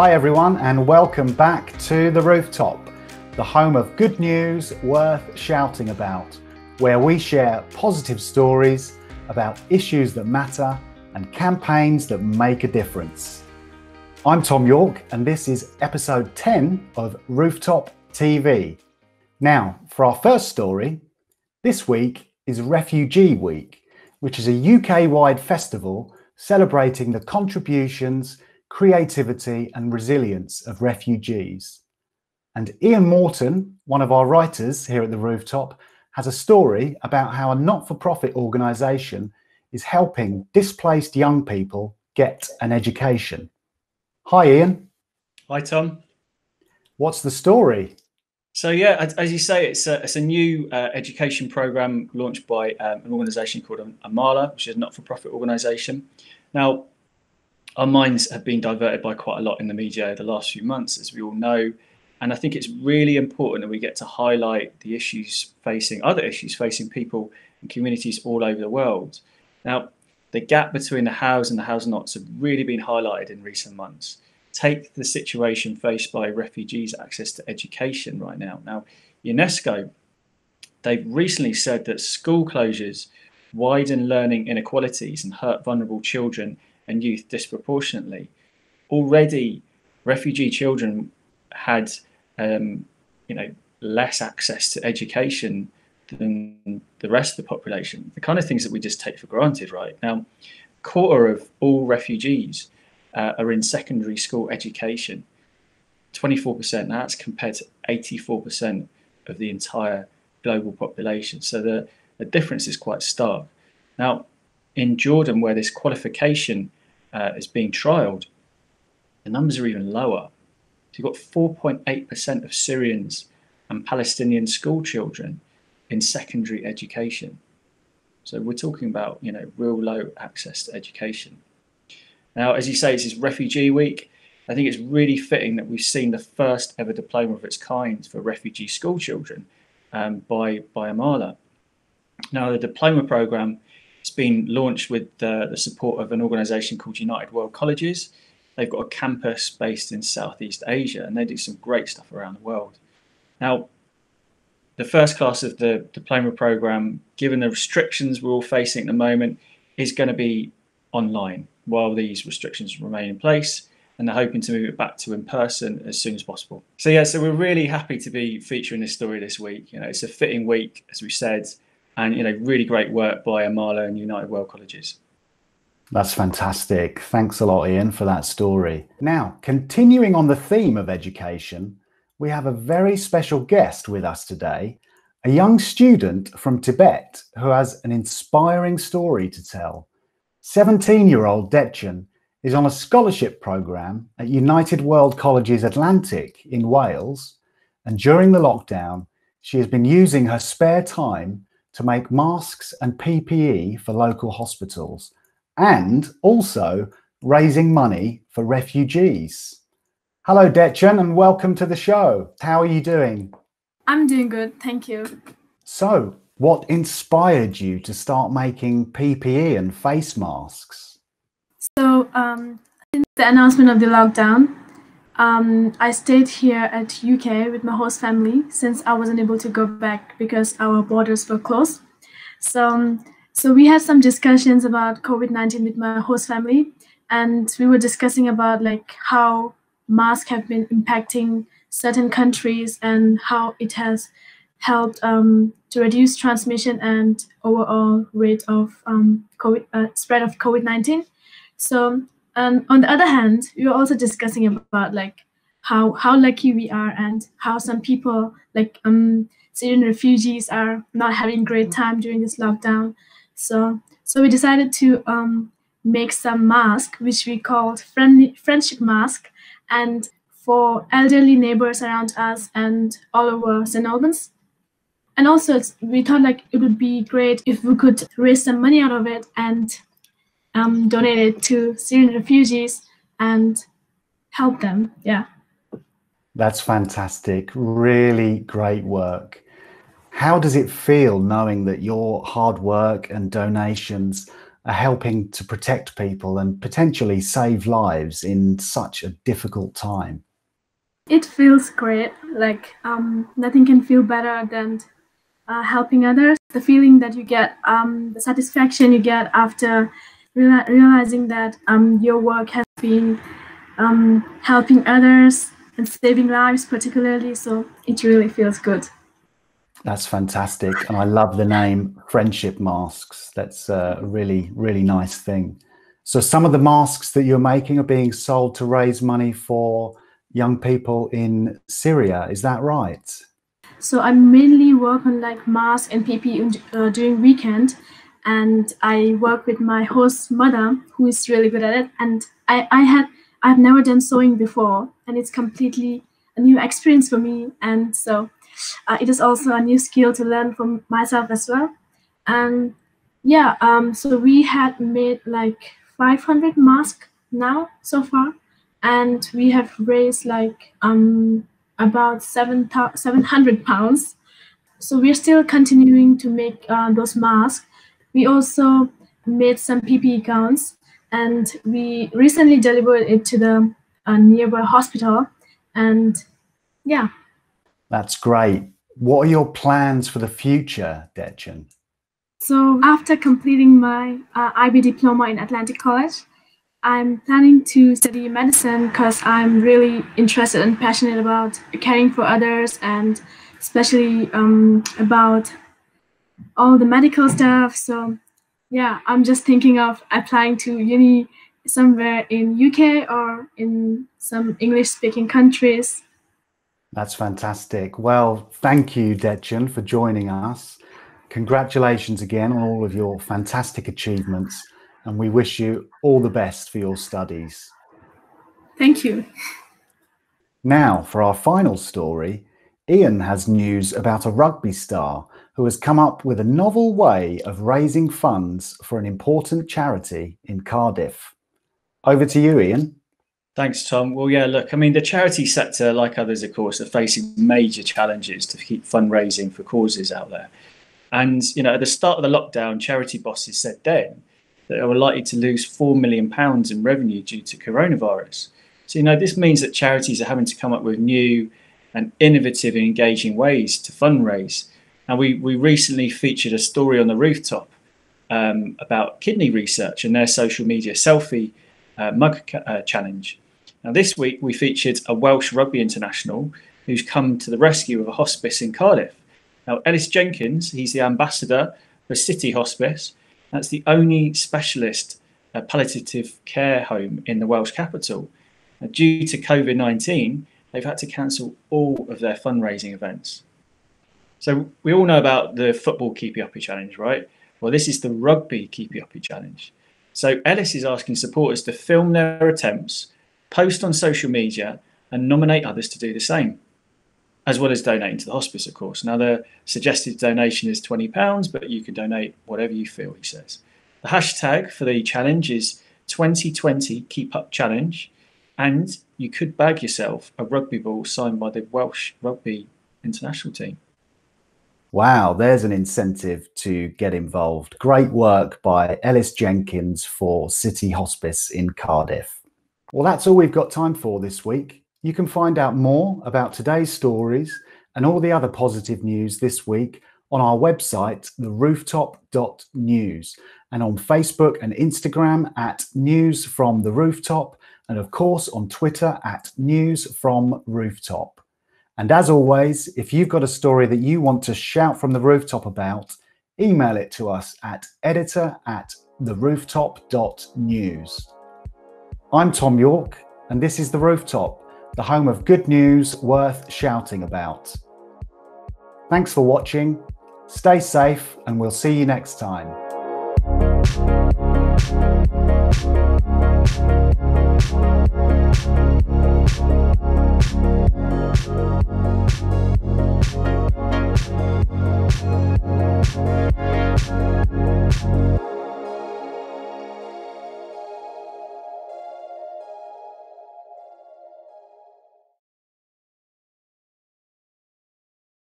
Hi, everyone, and welcome back to The Rooftop, the home of good news worth shouting about, where we share positive stories about issues that matter and campaigns that make a difference. I'm Tom York, and this is episode 10 of Rooftop TV. Now, for our first story, this week is Refugee Week, which is a UK wide festival celebrating the contributions, creativity, and resilience of refugees. And Ian Morton, one of our writers here at the Rooftop, has a story about how a not for profit organisation is helping displaced young people get an education. Hi, Ian. Hi, Tom. What's the story? So yeah, as, you say, it's a, it's a new uh, education program launched by um, an organisation called Amala, which is a not-for-profit organisation. Now, our minds have been diverted by quite a lot in the media the last few months, as we all know, and I think it's really important that we get to highlight the issues facing other issues facing people and communities all over the world. Now, the gap between the haves and the have-nots have really been highlighted in recent months take the situation faced by refugees' access to education right now. Now, UNESCO, they've recently said that school closures widen learning inequalities and hurt vulnerable children and youth disproportionately. Already, refugee children had, um, you know, less access to education than the rest of the population. The kind of things that we just take for granted, right now. Quarter of all refugees uh, are in secondary school education. 24%, that's compared to 84% of the entire global population. So the, the difference is quite stark. Now, in Jordan, where this qualification uh, is being trialled, the numbers are even lower. So you've got 4.8% of Syrians and Palestinian school children in secondary education. So we're talking about, you know, real low access to education. Now, as you say, this is Refugee Week. I think it's really fitting that we've seen the first ever diploma of its kind for refugee school children um, by, by Amala. Now, the diploma program has been launched with the, the support of an organisation called United World Colleges. They've got a campus based in Southeast Asia and they do some great stuff around the world. Now, the first class of the diploma program, given the restrictions we're all facing at the moment, is going to be online while these restrictions remain in place and they're hoping to move it back to in person as soon as possible. So yeah, so we're really happy to be featuring this story this week. You know, it's a fitting week, as we said, and you know, really great work by Amala and United World Colleges. That's fantastic. Thanks a lot, Ian, for that story. Now, continuing on the theme of education, we have a very special guest with us today, a young student from Tibet who has an inspiring story to tell. 17 year old Dechen is on a scholarship programme at United World Colleges Atlantic in Wales, and during the lockdown, she has been using her spare time to make masks and PPE for local hospitals and also raising money for refugees. Hello, Dechen, and welcome to the show. How are you doing? I'm doing good, thank you. So, what inspired you to start making PPE and face masks? So, um, since the announcement of the lockdown, um, I stayed here at UK with my host family since I wasn't able to go back because our borders were closed. So, um, so we had some discussions about COVID-19 with my host family, and we were discussing about like how masks have been impacting certain countries and how it has helped um, to reduce transmission and overall rate of um, COVID, uh, spread of COVID-19. So um, on the other hand, we were also discussing about like how how lucky we are and how some people like um, Syrian refugees are not having great time during this lockdown. So so we decided to um, make some mask which we called friendly friendship mask and for elderly neighbors around us and all over St. Albans and also we thought like it would be great if we could raise some money out of it and um, donate it to Syrian refugees and help them. Yeah. That's fantastic. Really great work. How does it feel knowing that your hard work and donations are helping to protect people and potentially save lives in such a difficult time? It feels great. Like um, nothing can feel better than uh, helping others. The feeling that you get, um, the satisfaction you get after reali- realizing that um, your work has been um, helping others and saving lives, particularly. So it really feels good. That's fantastic. And I love the name Friendship Masks. That's a really, really nice thing. So, some of the masks that you're making are being sold to raise money for young people in Syria. Is that right? So, I mainly work on like masks and PPE uh, during weekend. And I work with my host mother, who is really good at it. And I, I had I've never done sewing before, and it's completely a new experience for me. And so uh, it is also a new skill to learn for myself as well. And yeah, um, so we had made like 500 masks now so far, and we have raised like um, about 7, 700 pounds. So we're still continuing to make uh, those masks. We also made some PPE gowns, and we recently delivered it to the uh, nearby hospital. And yeah, that's great. What are your plans for the future, Dechen? So, after completing my uh, IB diploma in Atlantic College, I'm planning to study medicine because I'm really interested and passionate about caring for others and especially um, about all the medical stuff. So, yeah, I'm just thinking of applying to uni somewhere in UK or in some English speaking countries. That's fantastic. Well, thank you, Dechen, for joining us. Congratulations again on all of your fantastic achievements, and we wish you all the best for your studies. Thank you. Now, for our final story, Ian has news about a rugby star who has come up with a novel way of raising funds for an important charity in Cardiff. Over to you, Ian. Thanks, Tom. Well, yeah, look, I mean, the charity sector, like others, of course, are facing major challenges to keep fundraising for causes out there. And, you know, at the start of the lockdown, charity bosses said then that they were likely to lose £4 million in revenue due to coronavirus. So, you know, this means that charities are having to come up with new and innovative and engaging ways to fundraise. And we, we recently featured a story on the rooftop um, about kidney research and their social media selfie uh, mug uh, challenge. Now, this week we featured a Welsh rugby international who's come to the rescue of a hospice in Cardiff. Now, Ellis Jenkins, he's the ambassador for City Hospice. That's the only specialist uh, palliative care home in the Welsh capital. Now, due to COVID 19, they've had to cancel all of their fundraising events. So, we all know about the football Keepy Uppy challenge, right? Well, this is the rugby Keepy Uppy challenge. So, Ellis is asking supporters to film their attempts post on social media, and nominate others to do the same, as well as donating to the hospice, of course. Now, the suggested donation is £20, but you can donate whatever you feel, he says. The hashtag for the challenge is 2020 Keep Up Challenge, and you could bag yourself a rugby ball signed by the Welsh rugby international team. Wow, there's an incentive to get involved. Great work by Ellis Jenkins for City Hospice in Cardiff. Well, that's all we've got time for this week. You can find out more about today's stories and all the other positive news this week on our website, therooftop.news, and on Facebook and Instagram at News from the Rooftop, and of course on Twitter at News from Rooftop. And as always, if you've got a story that you want to shout from the rooftop about, email it to us at editor at therooftop.news. I'm Tom York, and this is The Rooftop, the home of good news worth shouting about. Thanks for watching, stay safe, and we'll see you next time. Thank